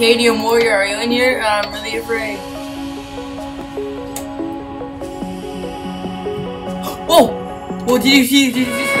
Titanium Warrior, are you in here? Uh, I'm really afraid. Whoa! Oh! Oh, Whoa, did you see? Did you see?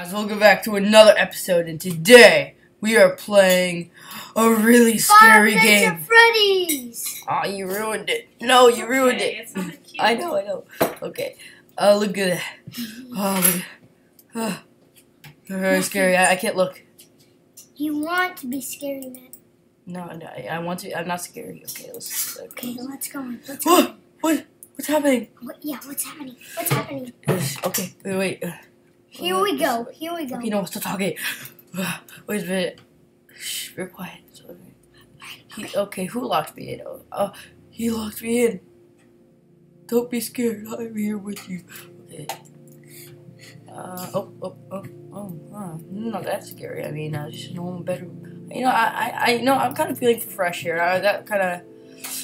Guys, back to another episode, and today we are playing a really scary Five Nights game. at Freddy's. Oh, you ruined it. No, you ruined Okay, it. it sounded cute. I know, I know. Okay. Oh, look at that. Oh, look. Oh, very scary. I, I can't look. You want to be scary, man. No, no, I, I want to. I'm not scary. Okay, let's. Okay, let's go. on. Let's What? go. What? What's happening? What, yeah, what's happening? What's happening? Okay, wait, wait. uh, Here we go. Here we go. You Okay, no, stop talking. Wait a minute. Shh, we're quiet. Okay. He, okay, who locked me in? Oh, uh, he locked me in. Don't be scared. I'm here with you. Okay. Uh, oh, oh, oh, oh, uh, not that scary. I mean, uh, just a normal bedroom. You know, I, I, I you know, I'm kind of feeling fresh here. Uh, that kind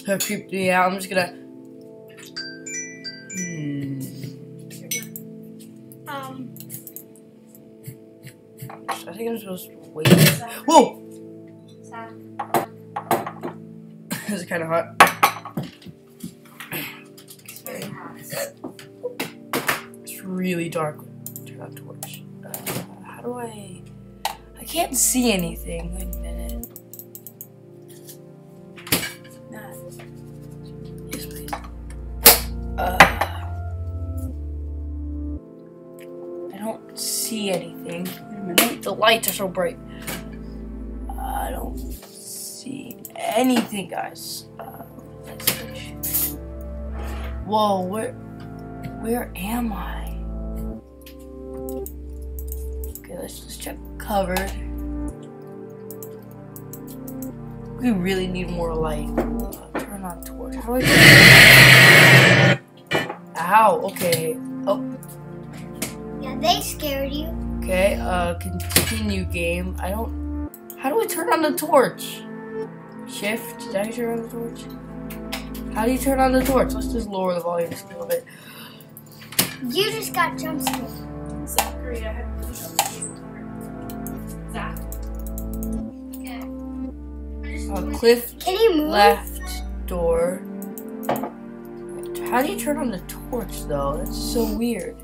of creeped me out. I'm just gonna. Think I'm supposed to wait. Whoa! this is kind of hot. It's really dark. Turn on torch. Uh, how do I? I can't see anything. Wait a minute. Lights are so bright. I don't see anything, guys. Uh. Whoa, where, where am I? Okay, let's just check covered. We really need more light. Uh, turn on torch. How do I Ow, okay. Oh, yeah, they scared you. okay, uh, continue game. I don't, how do I turn on the torch? Shift, did I turn on the torch? How do you turn on the torch? Let's just lower the volume just a little bit. You just got jump scared. Zachary, I had to push up the keyboard. Zach. Okay. Uh, cliff Can you move? left door. How do you turn on the torch though? That's so weird.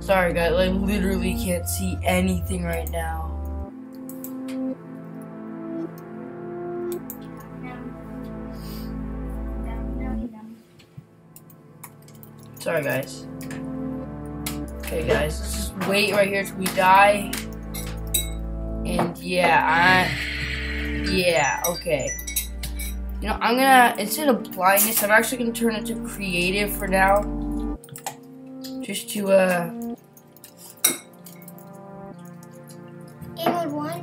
Sorry guys, I literally can't see anything right now. Sorry guys. Okay guys, let's just wait right here till we die. And yeah, I yeah, okay. You know, I'm gonna instead of blindness, I'm actually gonna turn it to creative for now. Just to uh Game mode one.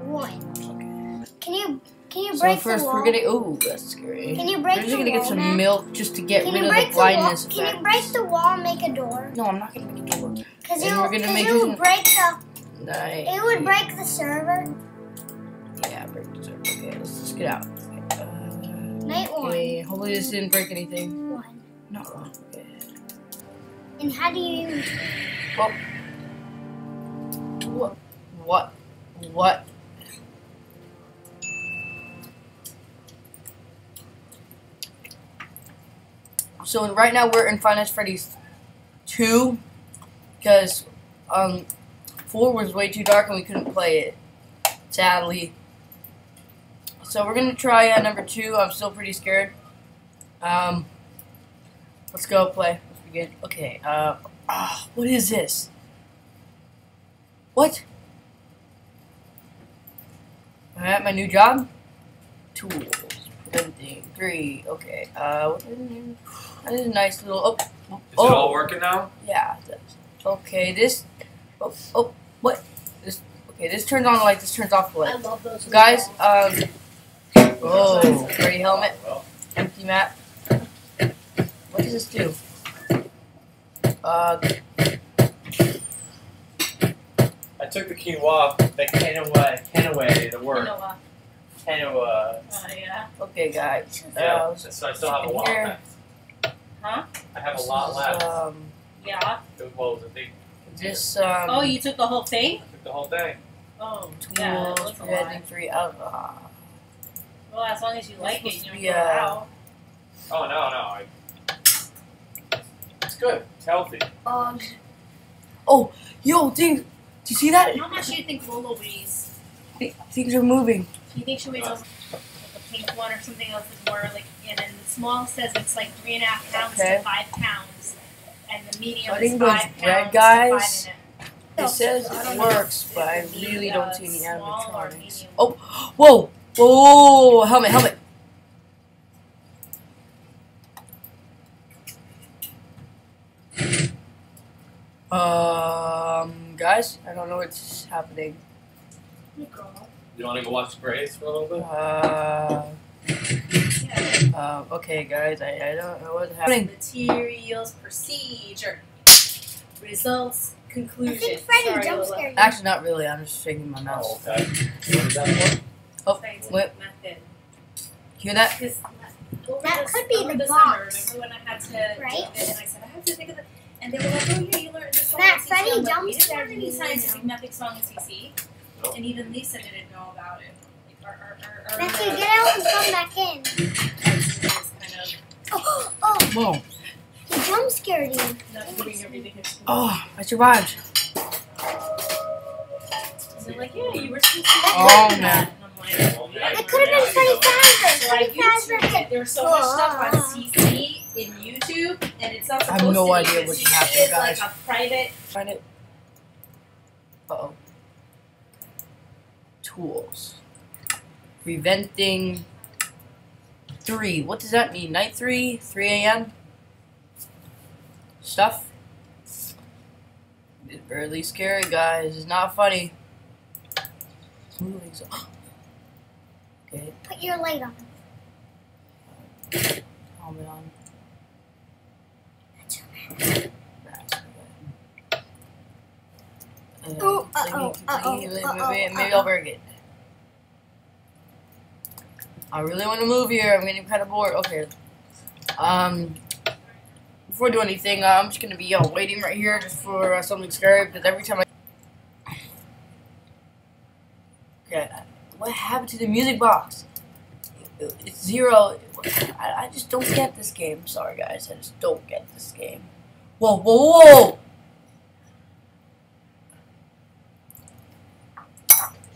One. Can you can you So break first the wall? we're gonna oh that's scary. Can you break we're just gonna get some Matt? milk just to get Can rid of the the wall? Can you break the wall and make a door? No, I'm not gonna make a door. Cause And it we're gonna make it will break the Nice. it would break the server. Yeah, break the server. Okay, let's just get out. Uh, Night okay, hopefully this didn't break anything. one. Not one. And how do you even What? What? What? So right now we're in at Freddy's 2 because um 4 was way too dark and we couldn't play it, sadly. So we're gonna try uh, number 2. I'm still pretty scared. Um, let's go play. Let's. Okay. Uh, ah, what is this? What? Alright, my new job? Tools. Preventing. Three. Okay. Uh, what is it? That is a nice little. Oh. Is oh. it all working now? Yeah. it. Okay, this. Oh, oh, what? This. Okay, this turns on the light. This turns off the light. I light. love those. Guys, meatballs. um. Oh, ready helmet, empty map. What does this do? Uh, I took the quinoa, the quinoa, quinoa, the word know what? quinoa. Uh, yeah. Okay, guys. Yeah, so I still have a in lot here. left. Huh? I have a lot is, left. Um, Yeah. What was it? Big. this um. Oh, you took the whole thing? Took the whole thing. Oh, yeah. That tools was a lot. preventing free alcohol. Well, as long as you like it, supposed you to don't be, go uh, out. Oh no, no. I, it's good. It's healthy. Um, Yo, things. Do you see that? How much do you think Lolo weighs? Th- Things are moving. Do you think she weighs almost like a pink one or something else is more like, and then the small says it's like three and a half pounds Okay. to five pounds, and the medium So I is think those five red guys- to five It says it works, but I really uh, don't see any small or animatronics. Oh, whoa, whoa, whoa, whoa, helmet, helmet. Um, guys, I don't know what's happening. You want to go watch the Braves for a little bit? Uh, Yeah. uh, okay, guys, I, I don't know what's happening. Materials, procedure, results, I conclusion. think Freddy Sorry, jump Lola. you. Actually, not really. I'm just shaking my mouth. Oh, okay. That? Oh, Scientific wait, method. hear that? Because over That could be the the box. Summer, remember when I had to Right? do it and I said I have to think of the and they were like, oh yeah, you learned this song Matt, in CC. Freddy I'm like, jump we didn't learn scared any me, scientific you song in CC, Nope. and even Lisa didn't know about it. Like, Matthew, uh, get out and come back in. kind of Oh, oh, Whoa. he jump scared you. not putting everything in school. Oh, I survived. And they're like, yeah, you were supposed to Oh, learn man. that. And I'm like, Oh, man. It could have been learned Freddy that. Fazbear. So I Freddy YouTubed Fazbear. it. There's so much stuff on. CC in YouTube, and it's not I have no idea what CC just happened, is guys. like a private Find it. Uh oh. Tools. Preventing three. What does that mean? Night three? 3 a.m.? Stuff? It's really scary, guys. It's not funny. It's moving so. okay, Put your light on. helmet on. That's That's okay. Uh, Oh, uh-oh, maybe- uh-oh, maybe, uh-oh, maybe, maybe uh-oh. I'll break it. I really want to move here. I'm getting kind of bored. Okay. Um, before I do anything, uh, I'm just gonna be uh, waiting right here just for uh, something scary because every time I. Okay, what happened to the music box? It's zero. I, I just don't get this game. Sorry, guys. I just don't get this game. Whoa, whoa, whoa!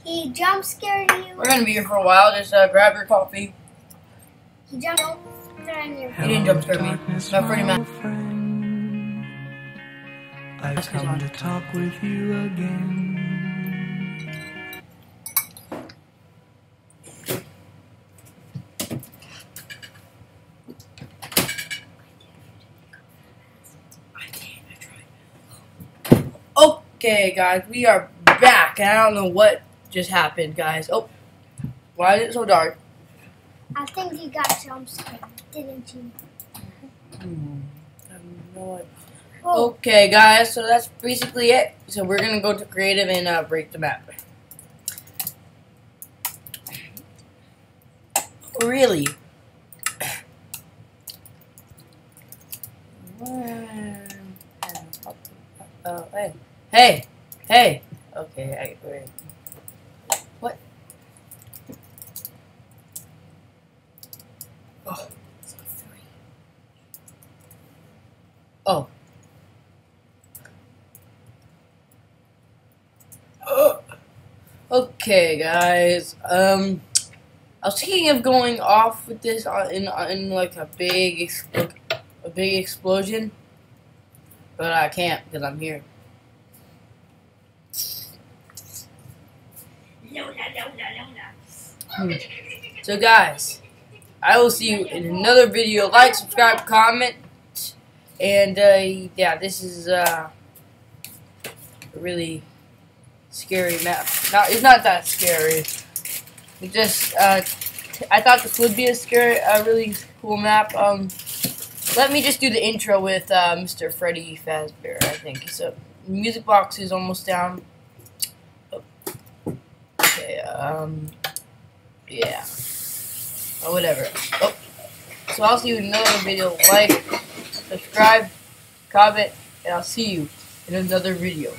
He jump scared you. We're gonna be here for a while. Just uh, grab your coffee. He jumped on your He didn't jump scare me. Darkness, Not pretty much. I've That's 'cause come I'm- to talk with you again. Okay, guys, we are back. and I don't know what just happened, guys. Oh, why is it so dark? I think you got jump scared, didn't you? Hmm, I have no. Oh, Okay, guys, so that's basically it. So we're gonna go to creative and uh, break the map. Really? Hey, hey, hey. Okay, I, wait. Oh, it's three. Oh. Ugh. Okay, guys. Um, I was thinking of going off with this in in like a big a big explosion, but I can't because I'm here. Hmm. So, guys, I will see you in another video. Like, subscribe, comment, and uh, yeah, this is uh, a really scary map. Not, it's not that scary. It just, uh, I thought this would be a scary, a really cool map. Um, let me just do the intro with uh, Mr. Freddy Fazbear. I think so. Music box is almost down. Okay. um, yeah, or whatever. Oh, so I'll see you in another video. Like, subscribe, comment, and I'll see you in another video.